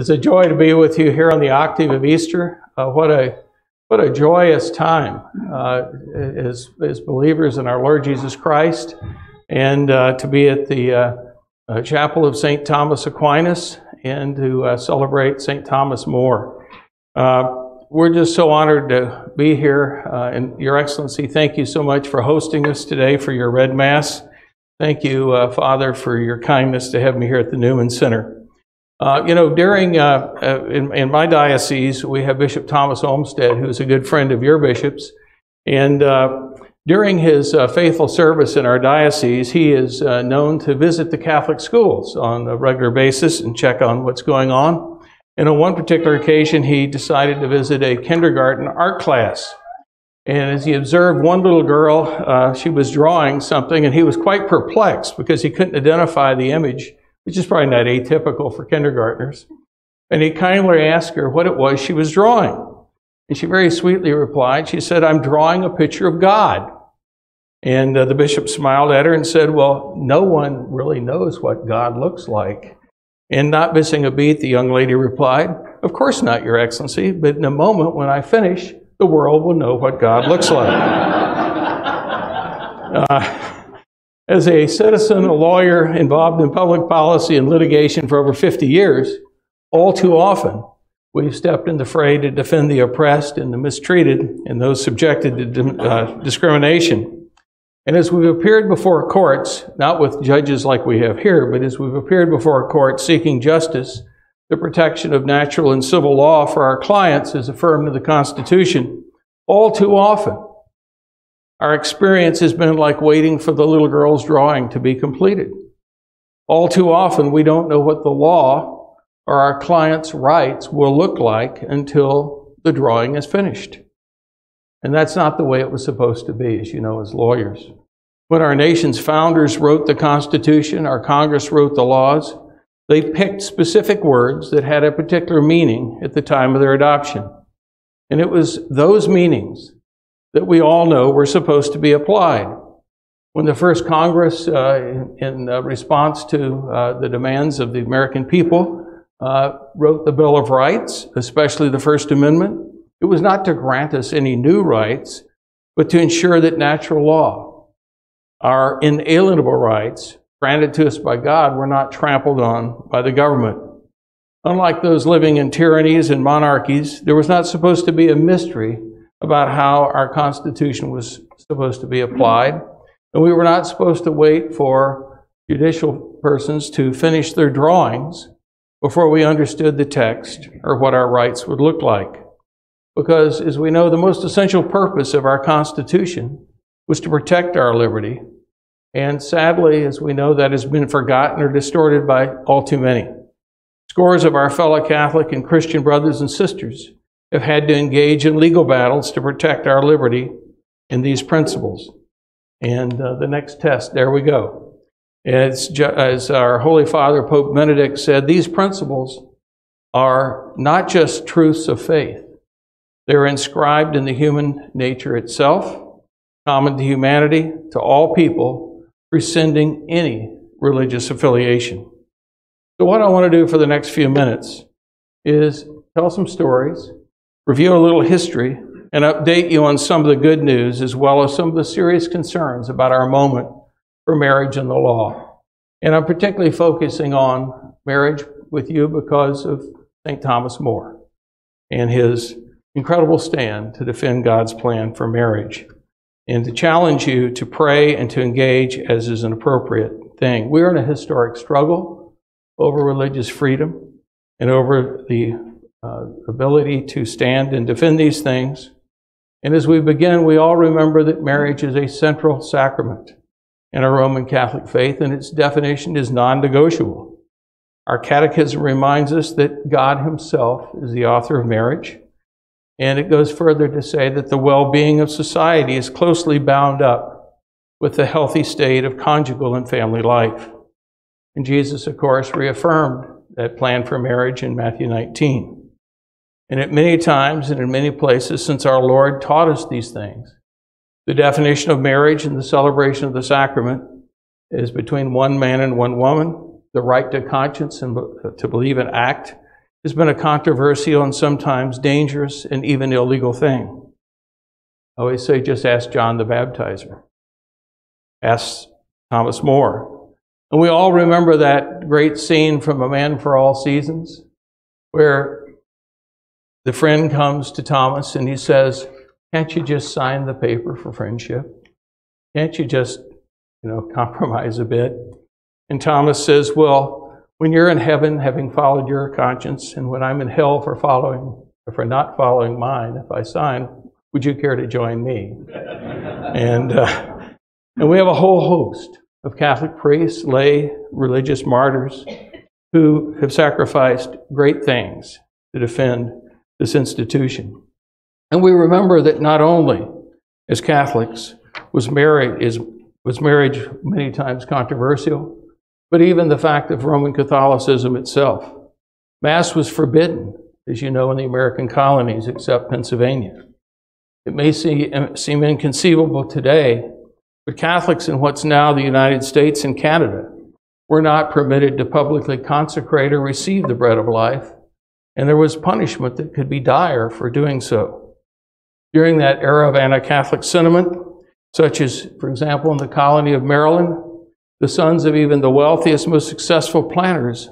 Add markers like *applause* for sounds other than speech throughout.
It's a joy to be with you here on the octave of Easter. Uh, what a what a joyous time uh, as, as believers in our Lord Jesus Christ, and uh, to be at the uh, uh, chapel of St. Thomas Aquinas and to uh, celebrate St. Thomas More. we're just so honored to be here, and Your Excellency, thank you so much for hosting us today for your Red Mass. Thank you, Father, for your kindness to have me here at the Newman Center. Uh, you know, during, uh, uh, in, in, my diocese, we have Bishop Thomas Olmsted, who's a good friend of your bishops. And uh, during his uh, faithful service in our diocese, he is uh, known to visit the Catholic schools on a regular basis and check on what's going on. And on one particular occasion, he decided to visit a kindergarten art class. And as he observed one little girl, she was drawing something, and he was quite perplexed because he couldn't identify the image which is probably not atypical for kindergartners. And he kindly asked her what it was she was drawing. And she very sweetly replied, She said, I'm drawing a picture of God. And uh, the bishop smiled at her and said, Well, no one really knows what God looks like. And not missing a beat, the young lady replied, Of course not, Your Excellency, but in a moment when I finish, the world will know what God looks like. *laughs* uh, as a citizen, a lawyer involved in public policy and litigation for over 50 years, all too often we've stepped in the fray to defend the oppressed and the mistreated and those subjected to uh, discrimination. And as we've appeared before courts, not with judges like we have here, but as we've appeared before a court seeking justice, the protection of natural and civil law for our clients is affirmed in the Constitution, all too often our experience has been like waiting for the little girl's drawing to be completed. All too often, we don't know what the law or our client's rights will look like until the drawing is finished. And that's not the way it was supposed to be, as you know, as lawyers. When our nation's founders wrote the Constitution, our Congress wrote the laws, they picked specific words that had a particular meaning at the time of their adoption. And it was those meanings that we all know were supposed to be applied. When the first Congress, uh, in, uh, response to uh, the demands of the American people, uh, wrote the Bill of Rights, especially the First Amendment, it was not to grant us any new rights, but to ensure that natural law, our inalienable rights granted to us by God, were not trampled on by the government. Unlike those living in tyrannies and monarchies, there was not supposed to be a mystery about how our Constitution was supposed to be applied. And we were not supposed to wait for judicial persons to finish their drawings before we understood the text or what our rights would look like. Because, as we know, the most essential purpose of our Constitution was to protect our liberty. And sadly, as we know, that has been forgotten or distorted by all too many. Scores of our fellow Catholic and Christian brothers and sisters have had to engage in legal battles to protect our liberty in these principles. And uh, the next test, there we go. As, as our Holy Father, Pope Benedict, said, these principles are not just truths of faith, they're inscribed in the human nature itself, common to humanity, to all people, rescinding any religious affiliation. So, what I want to do for the next few minutes is tell some stories review a little history, and update you on some of the good news as well as some of the serious concerns about our moment for marriage and the law. And I'm particularly focusing on marriage with you because of St. Thomas More and his incredible stand to defend God's plan for marriage and to challenge you to pray and to engage as is an appropriate thing. We're in a historic struggle over religious freedom and over the uh, ability to stand and defend these things. And as we begin, we all remember that marriage is a central sacrament in our Roman Catholic faith, and its definition is non negotiable. Our catechism reminds us that God Himself is the author of marriage, and it goes further to say that the well being of society is closely bound up with the healthy state of conjugal and family life. And Jesus, of course, reaffirmed that plan for marriage in Matthew 19. And at many times and in many places since our Lord taught us these things, the definition of marriage and the celebration of the sacrament is between one man and one woman, the right to conscience and uh, to believe and act has been a controversial and sometimes dangerous and even illegal thing. I always say just ask John the Baptizer. Ask Thomas More. And we all remember that great scene from A Man for All Seasons, where the friend comes to Thomas and he says, Can't you just sign the paper for friendship? Can't you just, you know, *laughs* compromise a bit? And Thomas says, Well, when you're in heaven, having followed your conscience, and when I'm in hell for following, for not following mine, if I sign, would you care to join me? *laughs* and, uh, and we have a whole host of Catholic priests, lay, religious martyrs who have sacrificed great things to defend this institution. And we remember that not only as Catholics was marriage is was marriage many times controversial, but even the fact of Roman Catholicism itself. Mass was forbidden, as you know, in the American colonies except Pennsylvania. It may seem inconceivable today, but Catholics in what's now the United States and Canada were not permitted to publicly consecrate or receive the bread of life, and there was punishment that could be dire for doing so. During that era of anti Catholic sentiment, such as, for example, in the colony of Maryland, the sons of even the wealthiest, most successful planters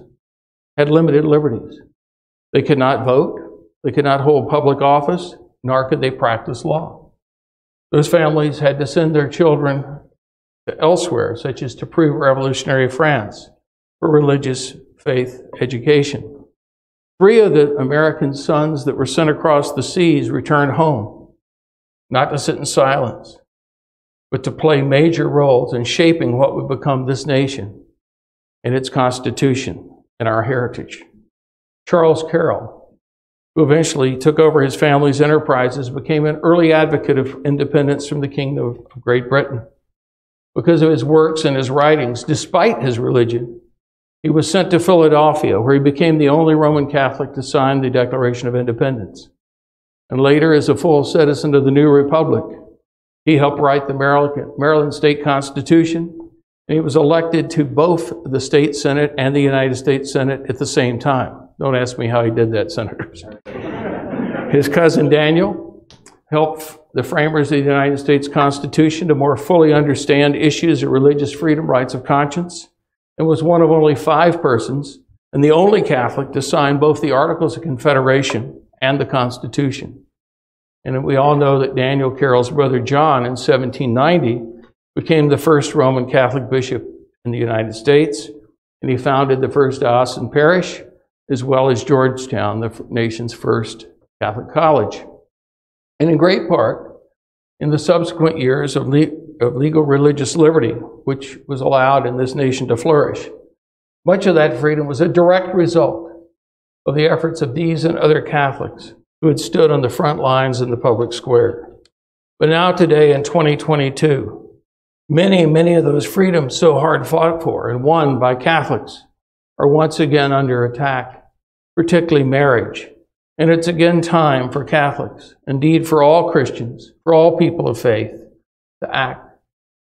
had limited liberties. They could not vote, they could not hold public office, nor could they practice law. Those families had to send their children to elsewhere, such as to pre revolutionary France, for religious faith education. Three of the American sons that were sent across the seas returned home, not to sit in silence, but to play major roles in shaping what would become this nation and its constitution and our heritage. Charles Carroll, who eventually took over his family's enterprises, became an early advocate of independence from the Kingdom of Great Britain. Because of his works and his writings, despite his religion, he was sent to Philadelphia, where he became the only Roman Catholic to sign the Declaration of Independence. And later, as a full citizen of the new republic, he helped write the Maryland, State Constitution, and he was elected to both the state Senate and the United States Senate at the same time. Don't ask me how he did that, senators. *laughs* His cousin Daniel helped the framers of the United States Constitution to more fully understand issues of religious freedom, rights of conscience, and was one of only five persons and the only Catholic to sign both the Articles of Confederation and the Constitution. And we all know that Daniel Carroll's brother John in 1790 became the first Roman Catholic bishop in the United States, and he founded the first Austin parish, as well as Georgetown, the nation's first Catholic college. And in great part, in the subsequent years of, of legal religious liberty, which was allowed in this nation to flourish, much of that freedom was a direct result of the efforts of these and other Catholics who had stood on the front lines in the public square. But now, today in 2022, many, many of those freedoms so hard fought for and won by Catholics are once again under attack, particularly marriage. And it's again time for Catholics, indeed for all Christians, for all people of faith, to act,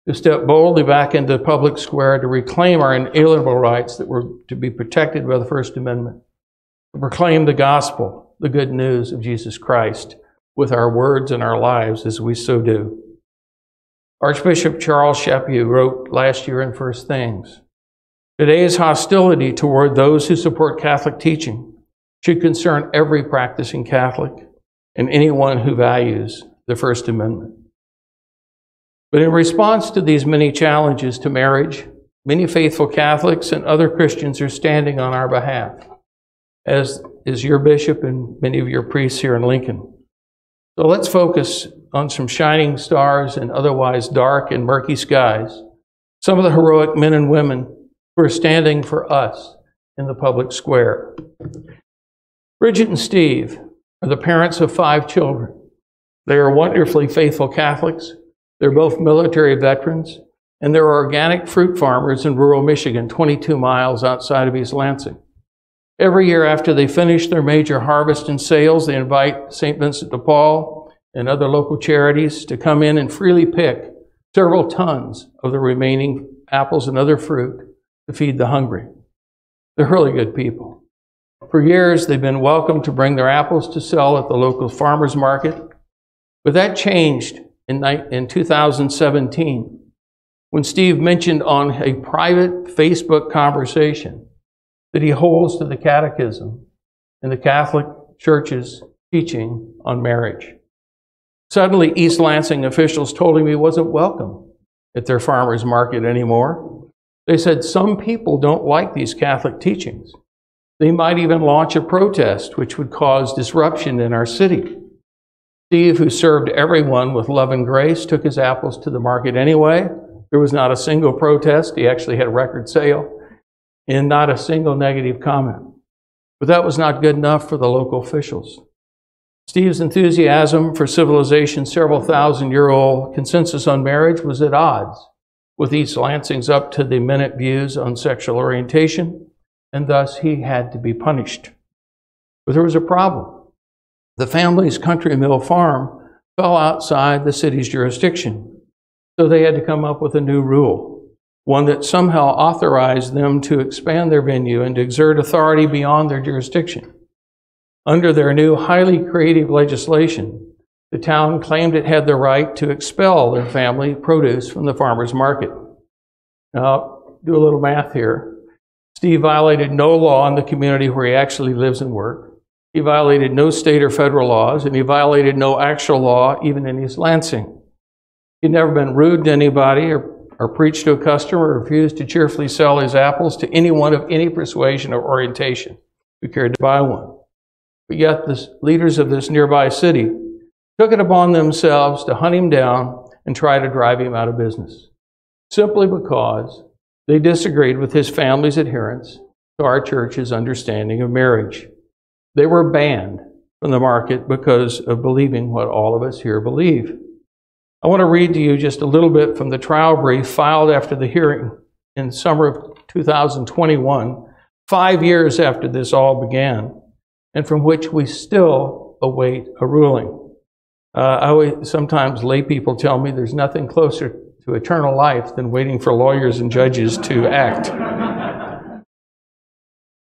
to step boldly back into the public square to reclaim our inalienable rights that were to be protected by the First Amendment, to proclaim the gospel the good news of Jesus Christ with our words and our lives as we so do. Archbishop Charles Chaput wrote last year in First Things Today's hostility toward those who support Catholic teaching should concern every practicing Catholic and anyone who values the First Amendment. But in response to these many challenges to marriage, many faithful Catholics and other Christians are standing on our behalf as is your bishop and many of your priests here in Lincoln. So let's focus on some shining stars and otherwise dark and murky skies. Some of the heroic men and women who are standing for us in the public square. Bridget and Steve are the parents of five children. They are wonderfully faithful Catholics. They're both military veterans, and they're organic fruit farmers in rural Michigan, 22 miles outside of East Lansing. Every year after they finish their major harvest and sales, they invite St. Vincent de Paul and other local charities to come in and freely pick several tons of the remaining apples and other fruit to feed the hungry. They're really good people. For years, they've been welcome to bring their apples to sell at the local farmers market. But that changed in, in 2017 when Steve mentioned on a private Facebook conversation that he holds to the Catechism and the Catholic Church's teaching on marriage. Suddenly, East Lansing officials told him he wasn't welcome at their farmers market anymore. They said some people don't like these Catholic teachings. They might even launch a protest, which would cause disruption in our city. Steve, who served everyone with love and grace, took his apples to the market anyway. There was not a single protest. He actually had a record sale and not a single negative comment. But that was not good enough for the local officials. Steve's enthusiasm for civilization's several thousand year old consensus on marriage was at odds with East Lansing's up to the minute views on sexual orientation, and thus he had to be punished. But there was a problem. The family's country mill farm fell outside the city's jurisdiction, so they had to come up with a new rule, one that somehow authorized them to expand their venue and to exert authority beyond their jurisdiction. Under their new highly creative legislation, the town claimed it had the right to expel their family produce from the farmer's market. Now, do a little math here. Steve violated no law in the community where he actually lives and works. He violated no state or federal laws, and he violated no actual law even in East Lansing. He'd never been rude to anybody or, or preached to a customer or refused to cheerfully sell his apples to anyone of any persuasion or orientation who cared to buy one. But yet the leaders of this nearby city took it upon themselves to hunt him down and try to drive him out of business, simply because they disagreed with his family's adherence to our church's understanding of marriage. They were banned from the market because of believing what all of us here believe. I want to read to you just a little bit from the trial brief filed after the hearing in summer of 2021, five years after this all began, and from which we still await a ruling. Uh, I always, sometimes lay people tell me there's nothing closer to eternal life than waiting for lawyers and judges to act.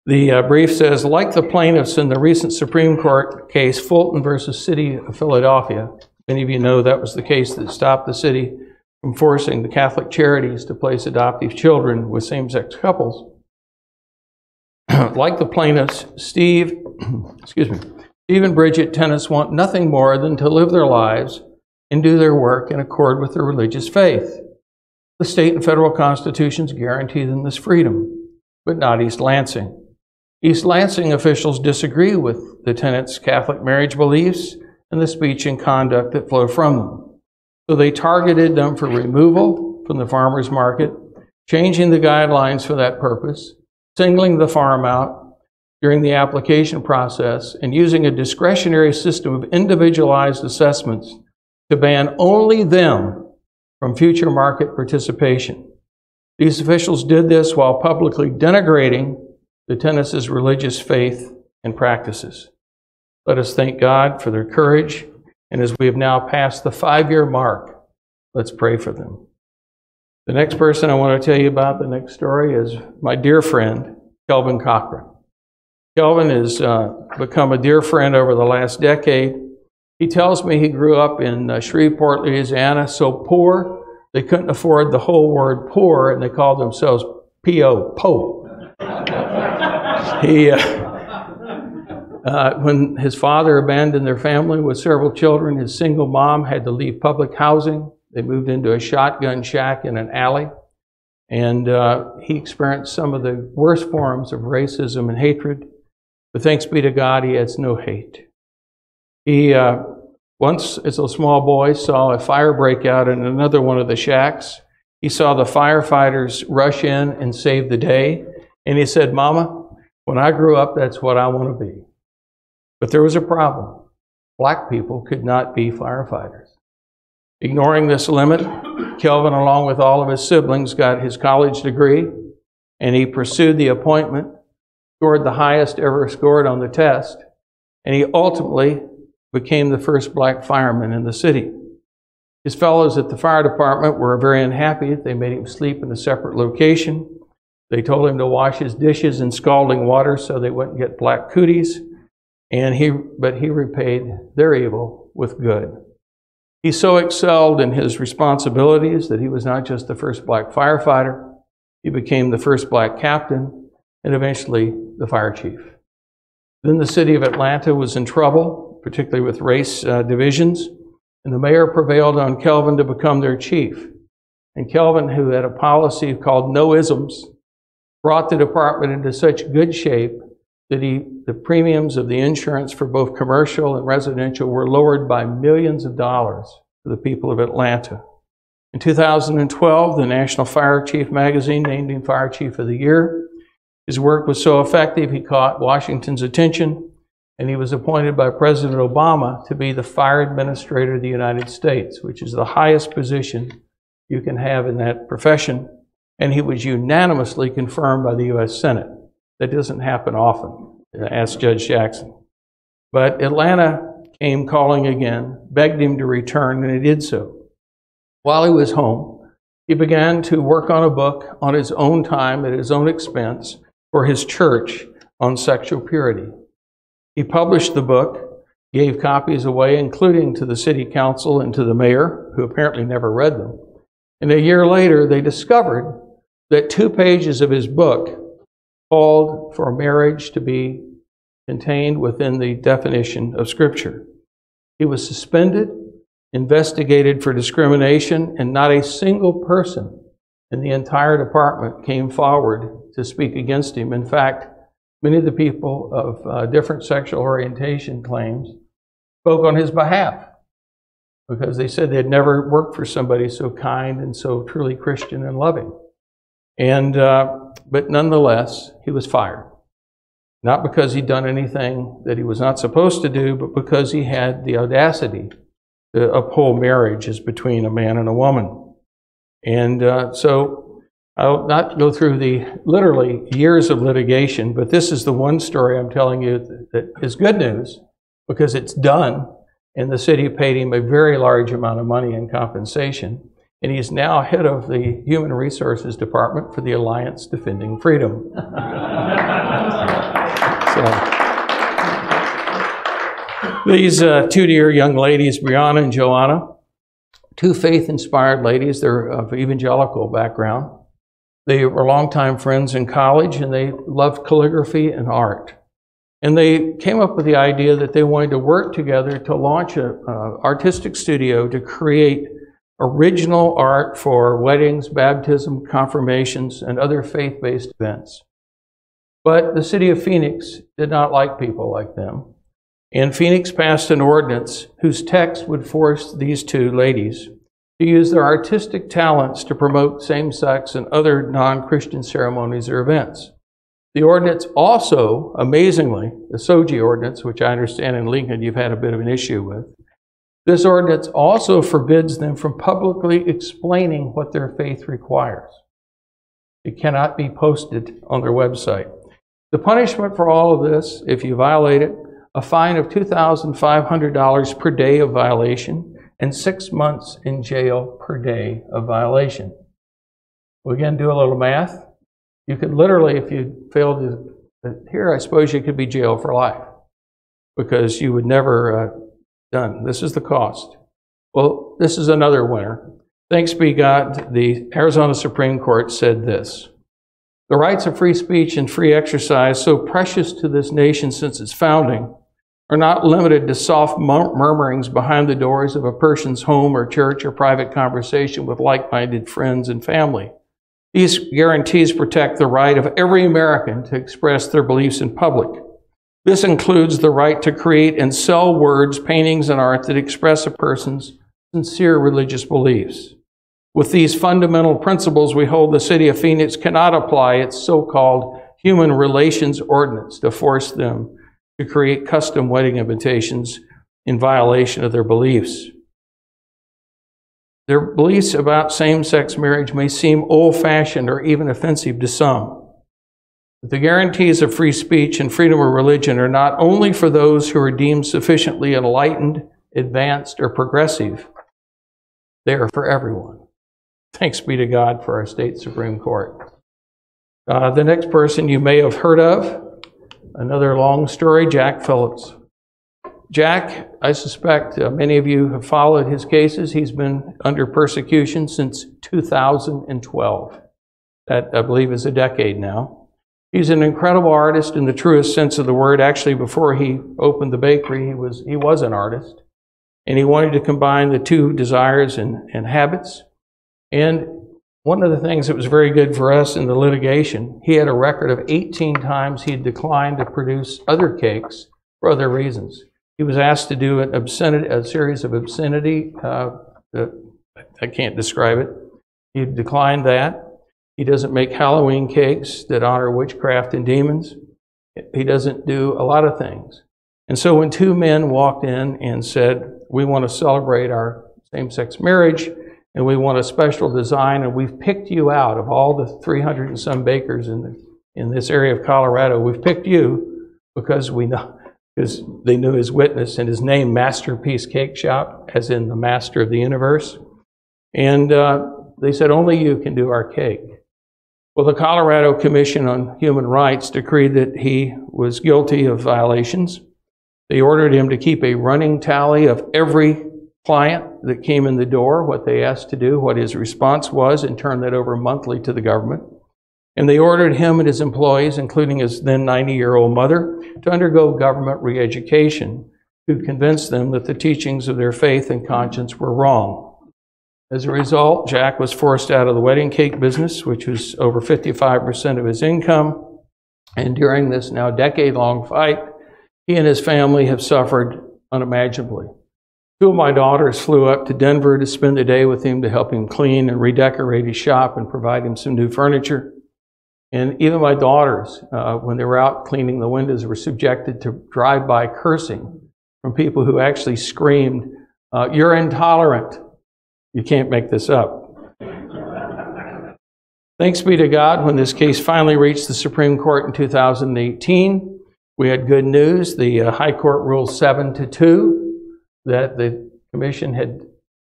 The uh, brief says, like the plaintiffs in the recent Supreme Court case, Fulton versus City of Philadelphia, many of you know that was the case that stopped the city from forcing the Catholic charities to place adoptive children with same sex couples. *clears throat* like the plaintiffs, Steve, *clears throat* excuse me, Steve and Bridget Tennes want nothing more than to live their lives and do their work in accord with their religious faith. The state and federal constitutions guarantee them this freedom, but not East Lansing. East Lansing officials disagree with the Tennes' Catholic marriage beliefs and the speech and conduct that flow from them. So they targeted them for removal from the farmer's market, changing the guidelines for that purpose, singling the farm out during the application process, and using a discretionary system of individualized assessments to ban only them from future market participation. These officials did this while publicly denigrating the Tennes's religious faith and practices. Let us thank God for their courage, and as we have now passed the five year mark, let's pray for them. The next person I want to tell you about, the next story, is my dear friend, Kelvin Cochran. Kelvin has uh, become a dear friend over the last decade. He tells me he grew up in uh, Shreveport, Louisiana, so poor they couldn't afford the whole word poor, and they called themselves P.O. Po. He, uh, uh, when his father abandoned their family with several children, his single mom had to leave public housing. They moved into a shotgun shack in an alley. And uh, he experienced some of the worst forms of racism and hatred. But thanks be to God, he has no hate. He uh, once, as a small boy, saw a fire break out in another one of the shacks. He saw the firefighters rush in and save the day. And he said, Mama, when I grew up, that's what I want to be. But there was a problem. Black people could not be firefighters. Ignoring this limit, Kelvin, along with all of his siblings, got his college degree and he pursued the appointment, scored the highest ever scored on the test, and he ultimately became the first black fireman in the city. His fellows at the fire department were very unhappy. They made him sleep in a separate location. They told him to wash his dishes in scalding water so they wouldn't get black cooties. And he, but he repaid their evil with good. He so excelled in his responsibilities that he was not just the first black firefighter, he became the first black captain and eventually the fire chief. Then the city of Atlanta was in trouble, particularly with race uh, divisions, and the mayor prevailed on Kelvin to become their chief. And Kelvin, who had a policy called no isms, brought the department into such good shape that he, the premiums of the insurance for both commercial and residential were lowered by millions of dollars for the people of Atlanta. In 2012, the National Fire Chief magazine named him Fire Chief of the Year. His work was so effective, he caught Washington's attention, and he was appointed by President Obama to be the Fire Administrator of the United States, which is the highest position you can have in that profession. And he was unanimously confirmed by the U.S. Senate. That doesn't happen often, asked Judge Jackson. But Atlanta came calling again, begged him to return, and he did so. While he was home, he began to work on a book on his own time at his own expense for his church on sexual purity. He published the book, gave copies away, including to the city council and to the mayor, who apparently never read them. And a year later, they discovered that two pages of his book called for marriage to be contained within the definition of Scripture. He was suspended, investigated for discrimination, and not a single person in the entire department came forward to speak against him. In fact, many of the people of uh, different sexual orientation claims spoke on his behalf because they said they'd never worked for somebody so kind and so truly Christian and loving. And, uh, but nonetheless, he was fired. Not because he'd done anything that he was not supposed to do, but because he had the audacity to uphold marriage as between a man and a woman. And uh, so I'll not go through the literally years of litigation, but this is the one story I'm telling you that is good news because it's done, and the city paid him a very large amount of money in compensation. And he's now head of the Human Resources Department for the Alliance Defending Freedom. *laughs* so, these uh, two dear young ladies, Brianna and Joanna, two faith inspired ladies, they're of evangelical background. They were longtime friends in college and they loved calligraphy and art. And they came up with the idea that they wanted to work together to launch an artistic studio to create original art for weddings, baptism, confirmations, and other faith based events. But the city of Phoenix did not like people like them. And Phoenix passed an ordinance whose text would force these two ladies to use their artistic talents to promote same sex and other non Christian ceremonies or events. The ordinance also, amazingly, the SOGI ordinance, which I understand in Lincoln you've had a bit of an issue with, this ordinance also forbids them from publicly explaining what their faith requires. It cannot be posted on their website. The punishment for all of this, if you violate it, a fine of $2,500 per day of violation and six months in jail per day of violation. We again do a little math. You could literally, if you failed to here, I suppose you could be jailed for life because you would never uh, done. This is the cost. Well, this is another winner. Thanks be God, the Arizona Supreme Court said this. The rights of free speech and free exercise, so precious to this nation since its founding, are not limited to soft murmurings behind the doors of a person's home or church or private conversation with like minded friends and family. These guarantees protect the right of every American to express their beliefs in public. This includes the right to create and sell words, paintings, and art that express a person's sincere religious beliefs. With these fundamental principles, we hold the city of Phoenix cannot apply its so called human relations ordinance to force them to create custom wedding invitations in violation of their beliefs. Their beliefs about same sex marriage may seem old fashioned or even offensive to some. The guarantees of free speech and freedom of religion are not only for those who are deemed sufficiently enlightened, advanced, or progressive, they are for everyone. Thanks be to God for our state Supreme Court. Uh, the next person you may have heard of, another long story, Jack Phillips. Jack, I suspect uh, many of you have followed his cases. He's been under persecution since 2012. That, I believe, is a decade now. He's an incredible artist in the truest sense of the word. Actually, before he opened the bakery, he was, he was an artist. And he wanted to combine the two desires and, and habits. And one of the things that was very good for us in the litigation, he had a record of 18 times he declined to produce other cakes for other reasons. He was asked to do an obscenity, a series of obscenity. Uh, I can't describe it. He declined that. He doesn't make Halloween cakes that honor witchcraft and demons. He doesn't do a lot of things. And so when two men walked in and said, We want to celebrate our same sex marriage and we want a special design, and we've picked you out of all the 300 and some bakers in, the, in this area of Colorado, we've picked you because we know because they knew his witness and his name, Masterpiece Cake Shop, as in the master of the universe. And uh, they said, only you can do our cake. Well, the Colorado Commission on Human Rights decreed that he was guilty of violations. They ordered him to keep a running tally of every client that came in the door, what they asked to do, what his response was, and turn that over monthly to the government. And they ordered him and his employees, including his then 90 year old mother, to undergo government re education to convince them that the teachings of their faith and conscience were wrong. As a result, Jack was forced out of the wedding cake business, which was over 55% of his income. And during this now decade long fight, he and his family have suffered unimaginably. Two of my daughters flew up to Denver to spend the day with him to help him clean and redecorate his shop and provide him some new furniture. And even my daughters, uh, when they were out cleaning the windows, were subjected to drive-by cursing from people who actually screamed, uh, "You're intolerant! You can't make this up." Thanks be to God, when this case finally reached the Supreme Court in 2018, we had good news. The uh, High Court ruled seven to two that the commission had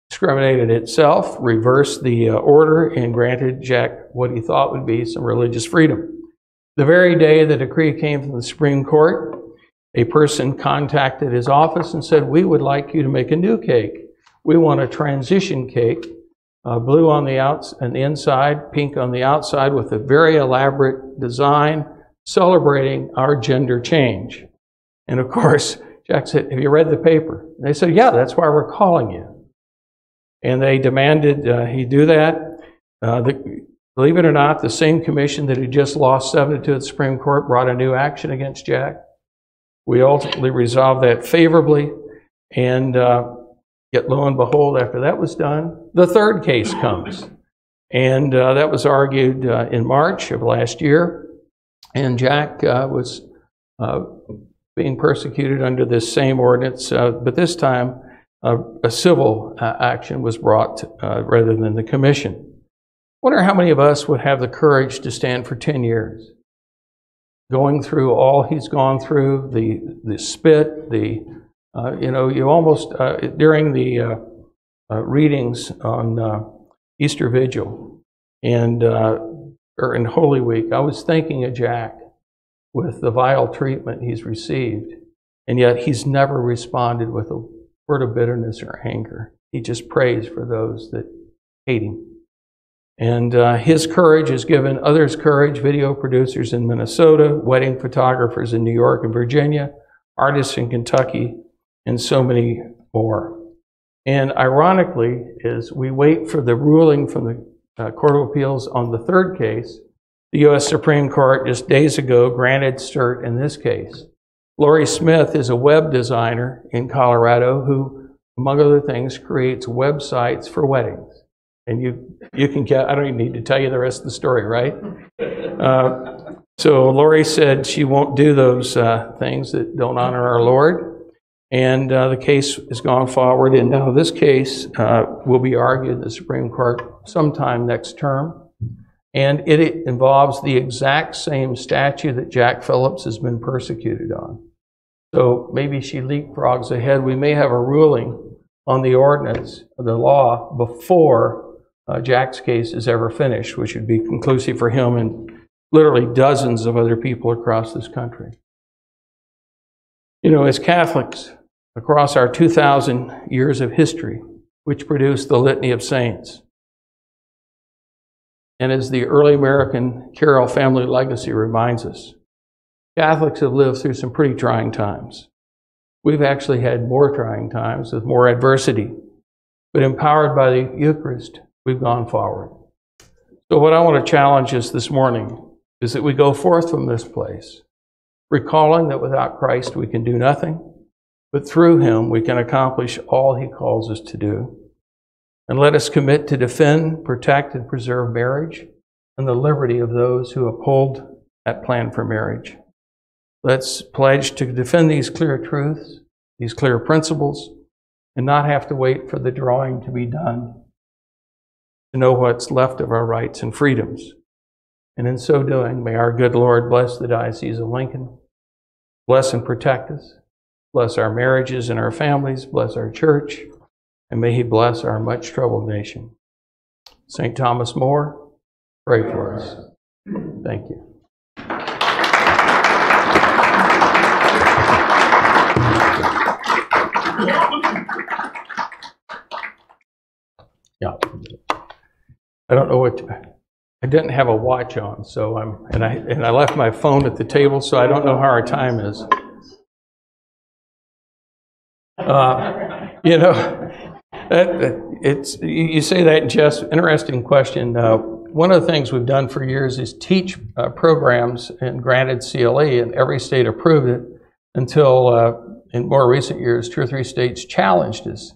discriminated itself, reversed the uh, order, and granted Jack what he thought would be some religious freedom. The very day the decree came from the Supreme Court, a person contacted his office and said, We would like you to make a new cake. We want a transition cake, uh, blue on the, outs- on the inside, pink on the outside, with a very elaborate design celebrating our gender change. And of course, Jack said, Have you read the paper? And they said, Yeah, that's why we're calling you and they demanded uh, he do that. Uh, the, believe it or not, the same commission that had just lost 7 to 2 at the Supreme Court brought a new action against Jack. We ultimately resolved that favorably, and uh, yet lo and behold, after that was done, the third case comes. And uh, that was argued uh, in March of last year, and Jack uh, was being persecuted under this same ordinance, but this time a, a civil uh, action was brought uh, rather than the commission. Wonder how many of us would have the courage to stand for 10 years, going through all he's gone through, the, the spit, the, uh, you know, you almost, uh, during the uh, uh, readings on Easter Vigil and, or in Holy Week, I was thinking of Jack with the vile treatment he's received, and yet he's never responded with a word of bitterness or anger. He just prays for those that hate him. And uh, his courage has given others courage video producers in Minnesota, wedding photographers in New York and Virginia, artists in Kentucky, and so many more. And ironically, as we wait for the ruling from the uh, Court of Appeals on the third case, the U.S. Supreme Court just days ago granted cert in this case. Lorie Smith is a web designer in Colorado who, among other things, creates websites for weddings. And you, you can get, I don't even need to tell you the rest of the story, right? Uh, so Lorie said she won't do those uh, things that don't honor our Lord. And uh, the case has gone forward. And now this case uh, will be argued in the Supreme Court sometime next term. And it involves the exact same statute that Jack Phillips has been persecuted on. So maybe she leapfrogs ahead. We may have a ruling on the ordinance, the law, before uh, Jack's case is ever finished, which would be conclusive for him and literally dozens of other people across this country. You know, as Catholics, across our 2,000 years of history, which produced the Litany of Saints, and as the early American Carroll family legacy reminds us, Catholics have lived through some pretty trying times. We've actually had more trying times with more adversity, but empowered by the Eucharist, we've gone forward. So, what I want to challenge us this morning is that we go forth from this place, recalling that without Christ we can do nothing, but through him we can accomplish all he calls us to do. And let us commit to defend, protect, and preserve marriage and the liberty of those who uphold that plan for marriage. Let's pledge to defend these clear truths, these clear principles, and not have to wait for the drawing to be done to know what's left of our rights and freedoms. And in so doing, may our good Lord bless the Diocese of Lincoln, bless and protect us, bless our marriages and our families, bless our church, and may He bless our much troubled nation. St. Thomas More, pray for us. Thank you. Yeah. I don't know what, I didn't have a watch on, so I'm, and I, and I left my phone at the table, so I don't know how our time is. Uh, you know, that, it's, you say that, Jess, interesting question. Uh, one of the things we've done for years is teach uh, programs and granted CLE, and every state approved it until uh, in more recent years, two or three states challenged us.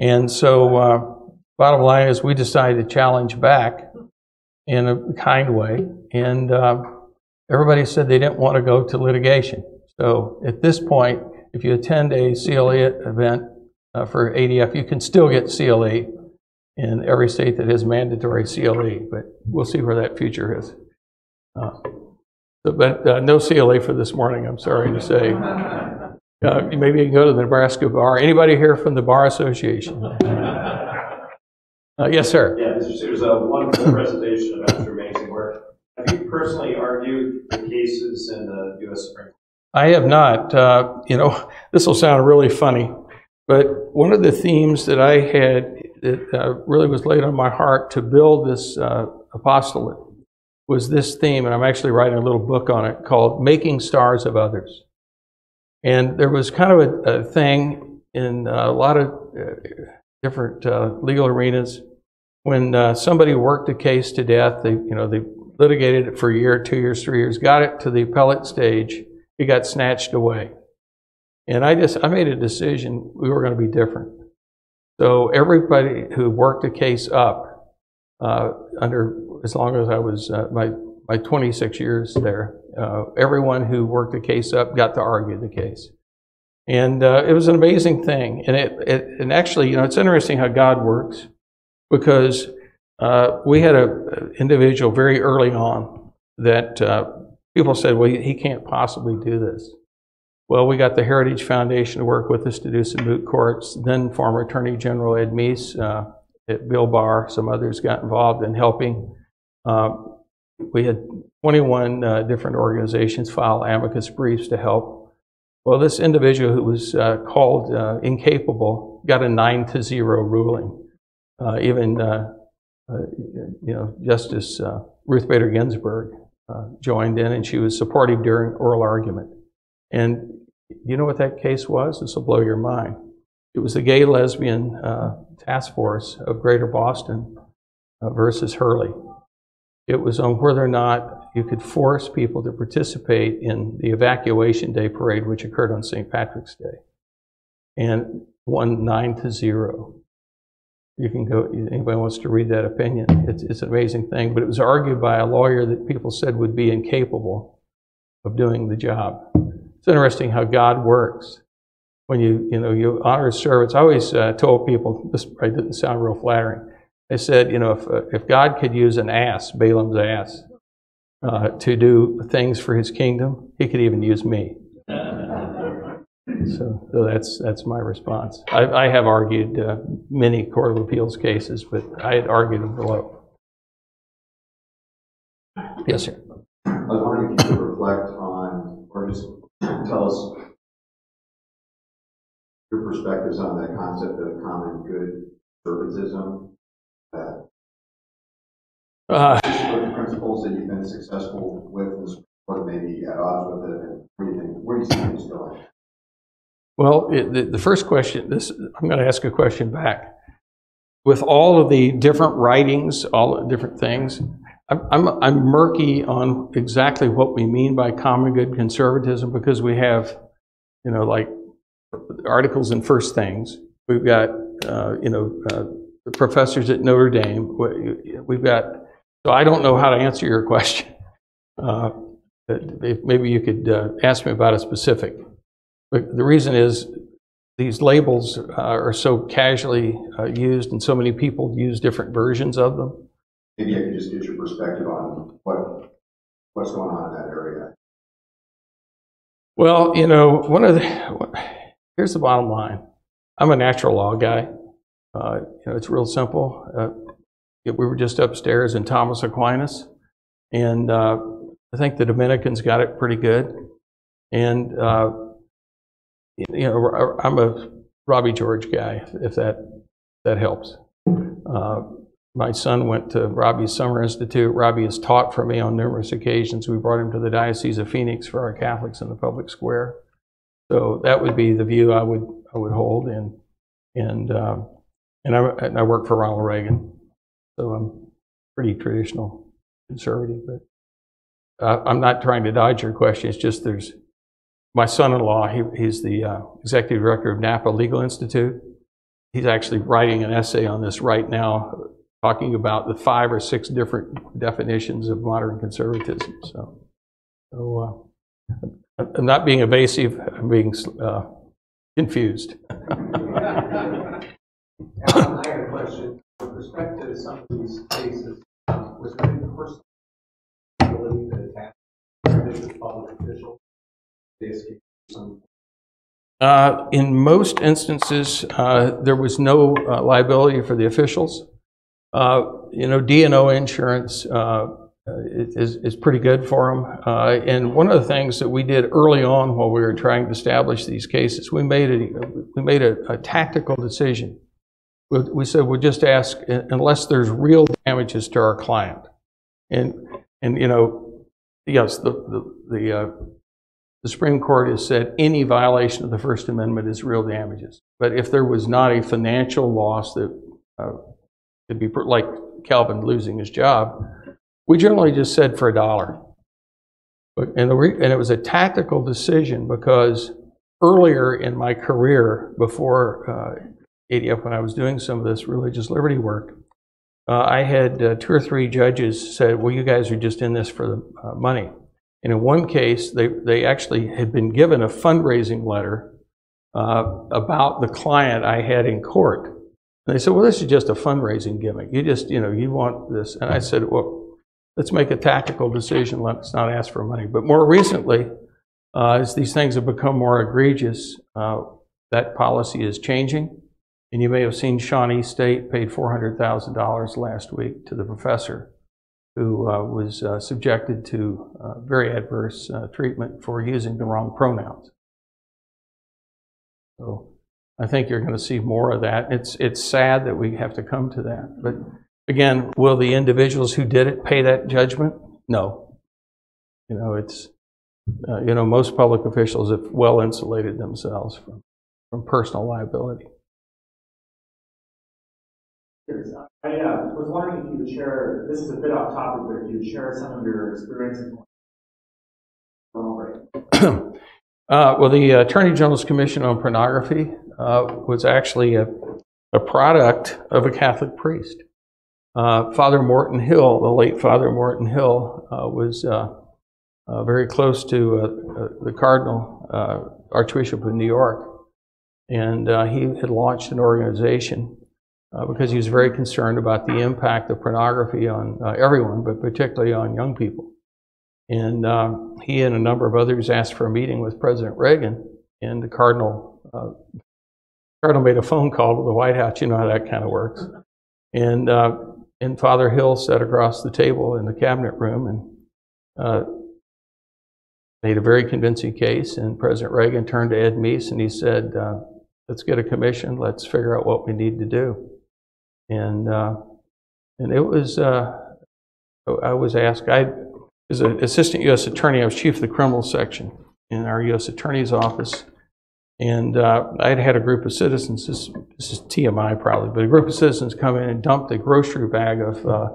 And so, uh, bottom line is, we decided to challenge back in a kind way, and uh, everybody said they didn't want to go to litigation. So, at this point, if you attend a CLE event uh, for ADF, you can still get CLE in every state that has mandatory CLE, but we'll see where that future is. Uh, so, but uh, no CLE for this morning, I'm sorry to say. Uh, maybe you can go to the Nebraska Bar. Anybody here from the Bar Association? Uh, yes, sir. Yeah, Mr. Sears, a wonderful presentation about your amazing work. Have you personally argued the cases in the U.S. Supreme Court? I have not. Uh, you know, *laughs* this will sound really funny, but one of the themes that I had that uh, really was laid on my heart to build this uh, apostolate was this theme, and I'm actually writing a little book on it called Making Stars of Others. And there was kind of a, a thing in a lot of uh, different uh, legal arenas when uh, somebody worked a case to death. They, you know, they litigated it for a year, two years, three years, got it to the appellate stage. It got snatched away, and I just I made a decision we were going to be different. So everybody who worked a case up uh, under as long as I was uh, my my 26 years there, uh, everyone who worked the case up got to argue the case. And uh, it was an amazing thing. And, it, it, and actually, you know, it's interesting how God works because uh, we had a individual very early on that uh, people said, well, he can't possibly do this. Well, we got the Heritage Foundation to work with us to do some moot courts. Then former Attorney General Ed Meese, uh, Bill Barr, some others got involved in helping. Uh, we had 21 uh, different organizations file amicus briefs to help. Well, this individual who was uh, called uh, incapable got a nine to zero ruling. Uh, even, you know, Justice Ruth Bader Ginsburg Uh, joined in, and she was supportive during oral argument. And you know what that case was? This will blow your mind. It was the Gay Lesbian uh, Task Force of Greater Boston uh, versus Hurley. It was on whether or not you could force people to participate in the evacuation day parade, which occurred on St. Patrick's Day, and won nine to zero. You can go, anybody wants to read that opinion. It's, it's an amazing thing, but it was argued by a lawyer that people said would be incapable of doing the job. It's interesting how God works. When you, you know, you honor servants, I always uh, told people, this probably didn't sound real flattering, they said, you know, if, uh, if God could use an ass, Balaam's ass, uh, to do things for his kingdom, he could even use me. So, so that's, that's my response. I, I have argued uh, many Court of Appeals cases, but I had argued them below. Yes, sir. I was wondering if you could reflect on, or just tell us your perspectives on that concept of common good conservatism, that Uh, the principles that you've been successful with, or maybe at odds with it, and where do you think, where do you see things going? Well, the, the first question, this, I'm going to ask a question back. With all of the different writings, all the different things, I'm, I'm, I'm murky on exactly what we mean by common good conservatism because we have, you know, like articles in First Things. We've got, uh, you know, uh, professors at Notre Dame. We- We've got, so I don't know how to answer your *laughs* question. Uh, maybe you could uh, ask me about a specific. But the reason is, these labels uh, are so casually uh, used, and so many people use different versions of them. Maybe I could just get your perspective on what, what's going on in that area. Well, you know, one of the, here's the bottom line. I'm a natural law guy. Uh, you know, it's real simple. Uh, we were just upstairs in Thomas Aquinas, and uh, I think the Dominicans got it pretty good. And, uh, you know, I'm a Robbie George guy, if that, that helps. Uh, my son went to Robbie's Summer Institute. Robbie has taught for me on numerous occasions. We brought him to the Diocese of Phoenix for our Catholics in the public square. So that would be the view I would I would hold, and and uh, and, I, and I work for Ronald Reagan, so I'm pretty traditional conservative. But uh, I'm not trying to dodge your question. It's just there's my son-in-law. He, he's the uh, executive director of Napa Legal Institute. He's actually writing an essay on this right now, talking about the five or six different definitions of modern conservatism. So, so uh, I'm not being evasive. I'm being uh, confused. *laughs* I got a question. With respect to some of these cases, was there any personal ability to attack traditional public officials? Uh, in most instances, uh, there was no uh, liability for the officials. Uh, you know, D&O insurance uh, is, is pretty good for them. Uh, and one of the things that we did early on while we were trying to establish these cases, we made a, we made a, a tactical decision. We, we said we'll just ask unless there's real damages to our client. And, and you know, yes, the, the, the uh, the Supreme Court has said any violation of the First Amendment is real damages. But if there was not a financial loss that uh, could be, like Calvin losing his job, we generally just said for a dollar. But, and, and it was a tactical decision because earlier in my career, before uh, ADF, when I was doing some of this religious liberty work, uh, I had uh, two or three judges said, well, you guys are just in this for the uh, money. And in one case, they, they actually had been given a fundraising letter uh, about the client I had in court. And they said, well, this is just a fundraising gimmick. You just, you know, you want this. And I said, well, let's make a tactical decision. Let's not ask for money. But more recently, uh, as these things have become more egregious, uh, that policy is changing. And you may have seen Shawnee State paid $400,000 last week to the professor who uh, was uh, subjected to uh, very adverse treatment for using the wrong pronouns. So I think you're going to see more of that. It's, it's sad that we have to come to that. But again, will the individuals who did it pay that judgment? No. You know, it's, uh, you know, most public officials have well insulated themselves from, from personal liability. I uh, was wondering if you would share, this is a bit off topic, but if you would share some of your experience *clears throat* Uh, well, the Attorney General's Commission on Pornography uh, was actually a, a, product of a Catholic priest. Uh, Father Morton Hill, the late Father Morton Hill, uh, was uh, uh, very close to the Cardinal Archbishop of New York, and he had launched an organization because he was very concerned about the impact of pornography on everyone, but particularly on young people. And um, he and a number of others asked for a meeting with President Reagan, and the cardinal uh, cardinal made a phone call to the White House. You know how that kind of works. And uh, and Father Hill sat across the table in the cabinet room, and uh, made a very convincing case, and President Reagan turned to Ed Meese and he said, uh, let's get a commission, let's figure out what we need to do. And, uh, and it was, uh, I was asked, I, as an assistant U.S. attorney, I was chief of the criminal section in our U.S. attorney's office. And uh, I'd had a group of citizens, this, this is TMI probably, but a group of citizens come in and dump a grocery bag of uh,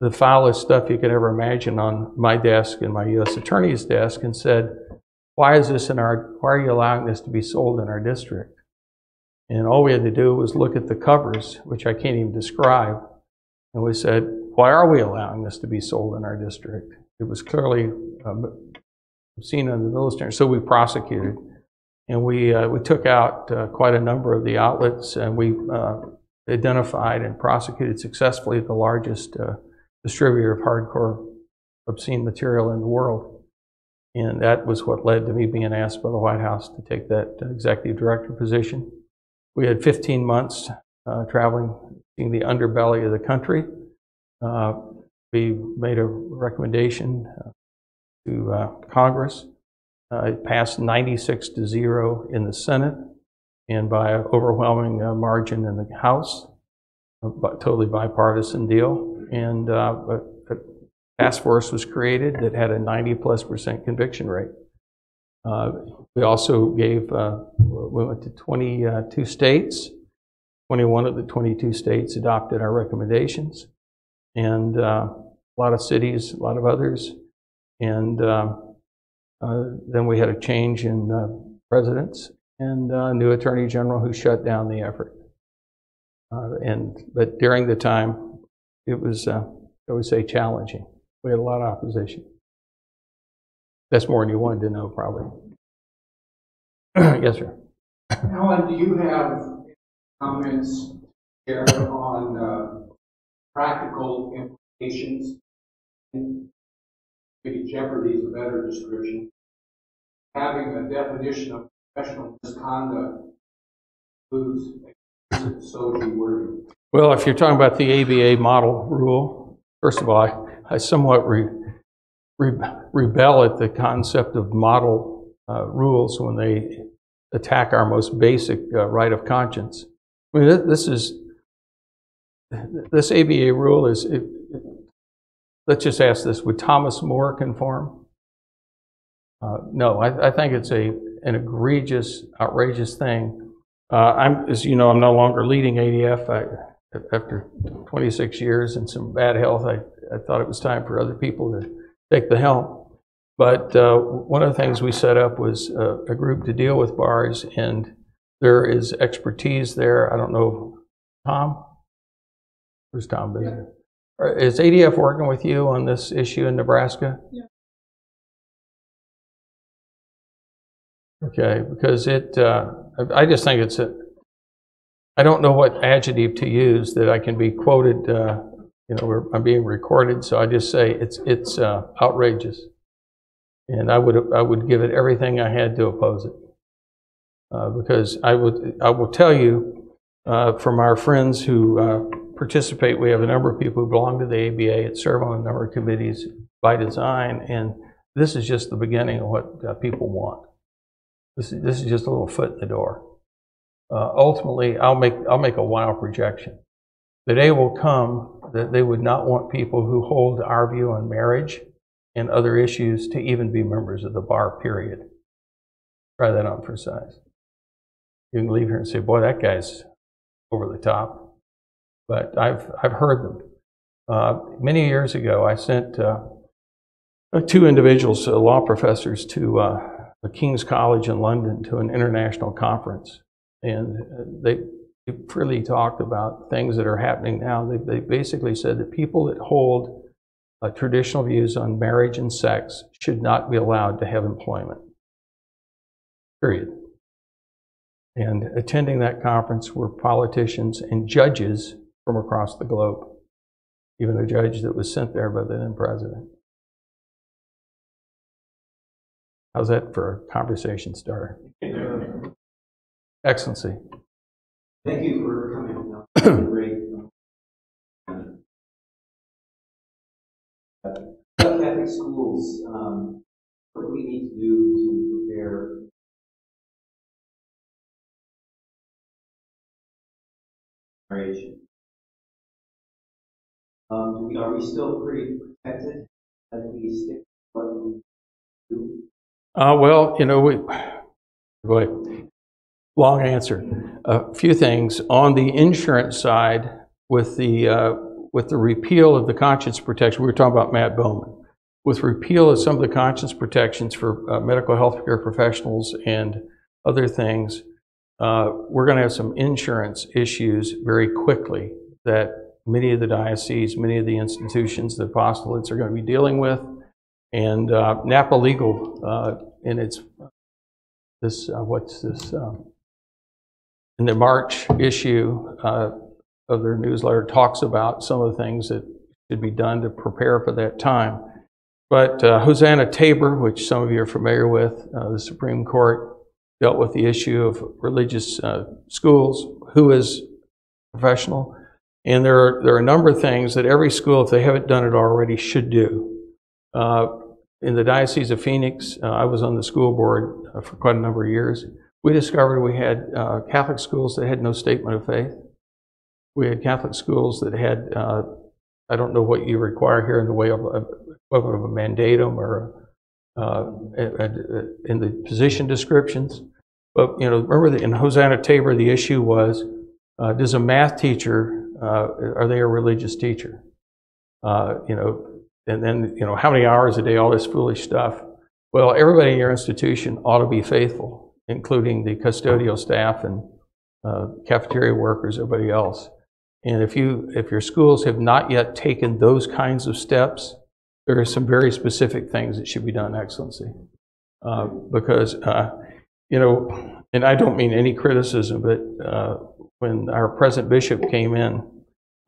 the foulest stuff you could ever imagine on my desk and my U.S. attorney's desk and said, why is this in our, why are you allowing this to be sold in our district? And all we had to do was look at the covers, which I can't even describe. And we said, why are we allowing this to be sold in our district? It was clearly um, seen in the military. So we prosecuted. And we, uh, we took out uh, quite a number of the outlets and we uh, identified and prosecuted successfully the largest uh, distributor of hardcore obscene material in the world. And that was what led to me being asked by the White House to take that executive director position. We had 15 months uh, traveling, seeing the underbelly of the country. Uh, we made a recommendation uh, to uh, Congress. Uh, it passed 96 to 0 in the Senate and by an overwhelming margin in the House, a totally bipartisan deal. And a task force was created that had a 90 plus percent conviction rate. Uh, we also gave, uh, we went to 22 states. 21 of the 22 states adopted our recommendations. And uh, a lot of cities, a lot of others. And then we had a change in presidents and a new attorney general who shut down the effort. And but during the time, it was, I would say, challenging. We had a lot of opposition. That's more than you wanted to know, probably. *clears throat* yes, sir. Alan, do you have comments here on uh, practical implications? Maybe jeopardy is a better description. Having a definition of professional misconduct includes so wording. Well, if you're talking about the ABA model rule, first of all, I, I somewhat re, rebel at the concept of model uh, rules when they attack our most basic uh, right of conscience. I mean, this is this ABA rule is. It, it- let's just ask this: Would Thomas More conform? Uh, no, I, I think it's a an egregious, outrageous thing. Uh, I'm, as you know, I'm no longer leading ADF. I, after 26 years and some bad health, I, I thought it was time for other people to take the helm. But uh, one of the things we set up was uh, a group to deal with bars, and there is expertise there. I don't know, Tom? Where's Tom been? Uh, Is ADF working with you on this issue in Nebraska? Yeah. Okay, because it, uh, I I just think it's a, I don't know what adjective to use that I can be quoted, uh, you know, we're- I'm being recorded, so I just say it's, it's uh, outrageous. And I would, I would give it everything I had to oppose it. Uh, Because I would, I will tell you, uh, from our friends who uh, participate, we have a number of people who belong to the ABA and serve on a number of committees by design, and this is just the beginning of what uh, people want. This is, this is just a little foot in the door. Uh, ultimately, I'll make, I'll make a wild projection. The day will come that they would not want people who hold our view on marriage and other issues to even be members of the bar, period. Try that on for size. You can leave here and say, boy, that guy's over the top. But I've, I've heard them. Uh, many years ago, I sent uh, two individuals, uh, law professors, to uh, King's College in London to an international conference. And uh, they freely talked about things that are happening now. They, they basically said that people that hold uh, traditional views on marriage and sex should not be allowed to have employment. Period. And attending that conference were politicians and judges from across the globe, even a judge that was sent there by the then president. How's that for a conversation starter? Excellency. Thank you for coming. *coughs* Great. Catholic schools, um, what do we need to do to prepare? Generation. Um, we, are we still pretty protected as we stick what we do? Uh, well, you know, we, *sighs* ahead. Long answer. A few things. On the insurance side, with the, uh, with the repeal of the conscience protection, we were talking about Matt Bowman. With repeal of some of the conscience protections for uh, medical health care professionals and other things, uh, we're going to have some insurance issues very quickly that many of the dioceses, many of the institutions, the apostolates are going to be dealing with. And uh, Napa Legal, uh, in its this uh, what's this um, in the March issue uh, of their newsletter talks about some of the things that should be done to prepare for that time. But uh, Hosanna Tabor, which some of you are familiar with, uh, the Supreme Court dealt with the issue of religious uh, schools, who is professional, and there are there are a number of things that every school, if they haven't done it already, should do. Uh, in the Diocese of Phoenix, uh, I was on the school board for quite a number of years. We discovered we had uh, Catholic schools that had no statement of faith. We had Catholic schools that had, uh, I don't know what you require here in the way of a, of a mandatum or uh, in the position descriptions. But you know, remember that in Hosanna Tabor, the issue was: uh, Does a math teacher uh, are they a religious teacher? Uh, you know, and then you know how many hours a day, all this foolish stuff. Well, everybody in your institution ought to be faithful, including the custodial staff and uh, cafeteria workers, everybody else. And if you if your schools have not yet taken those kinds of steps, there are some very specific things that should be done, Excellency, uh, because uh, you know, and I don't mean any criticism, but uh, when our present bishop came in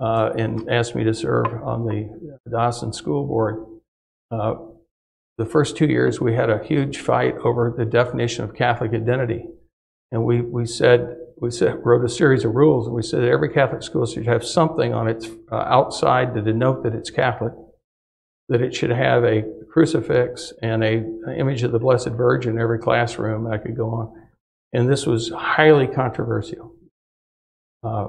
uh, and asked me to serve on the Diocesan School Board, uh, the first two years we had a huge fight over the definition of Catholic identity. And we, we said, we said, wrote a series of rules, and we said that every Catholic school should have something on its uh, outside to denote that it's Catholic, that it should have a crucifix and a, an image of the Blessed Virgin in every classroom. I could go on. And this was highly controversial. Uh,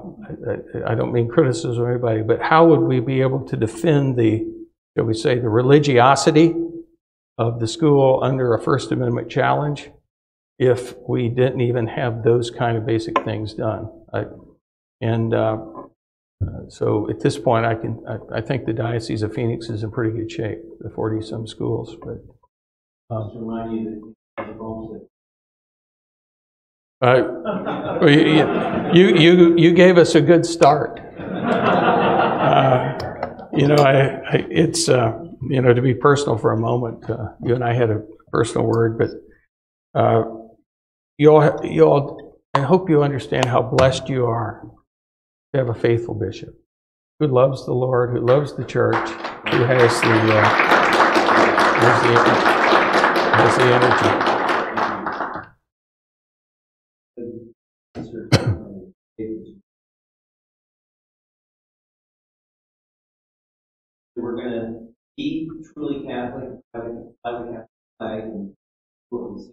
I, I, don't mean criticism of anybody, but how would we be able to defend the, shall we say, the religiosity of the school under a First Amendment challenge if we didn't even have those kind of basic things done? I, and uh, so at this point, I can I, I, think the Diocese of Phoenix is in pretty good shape, the 40 some schools. But um, you that the homes that uh, you, you, you, you gave us a good start. *laughs* Uh, you know, I, I it's, uh, you know, to be personal for a moment, uh, you and I had a personal word, but uh, you all, you all, I hope you understand how blessed you are to have a faithful bishop who loves the Lord, who loves the church, who has the, uh, has the, has the energy. Truly Catholic, have a Catholic flag, and what we.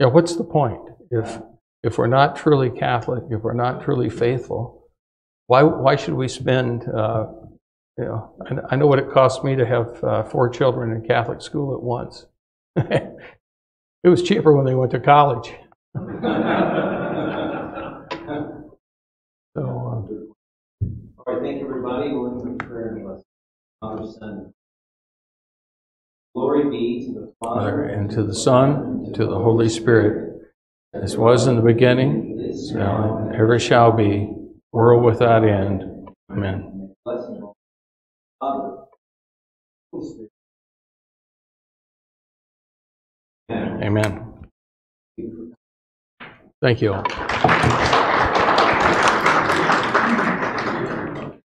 Yeah, what's the point? If, if we're not truly Catholic, if we're not truly faithful, why, why should we spend, uh, you know, I, I know what it cost me to have uh, four children in Catholic school at once. *laughs* it was cheaper when they went to college. *laughs* everybody. To prayer and blessing. Father, Son. Glory be to the Father, and to the Son, and to the Holy Spirit, as was in the beginning, is now, and ever shall be, world without end. Amen. Blessing Father, Holy Spirit. Amen. Thank you all.